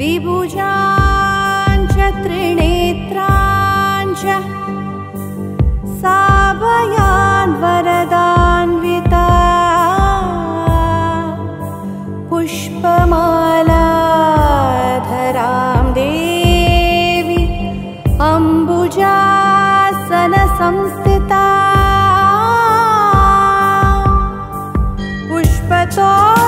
विभुजाञ्च च साभयान् वरदान्विता पुष्पमालाधरां देवी अम्बुजासनसंस्थिता पुष्पतो